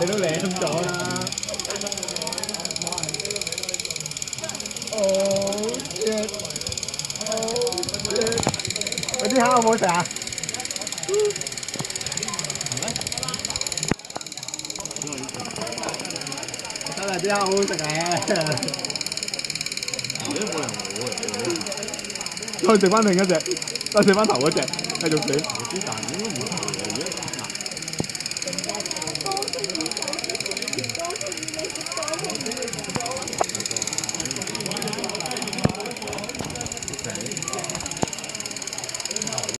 你都舐咗啦！哦对哦 shit！嗰啲蝦好唔好食啊？真係啲蝦好好食嘅。再食翻另一隻，那死翻头嗰只那就死。不是傻子因为你长得也好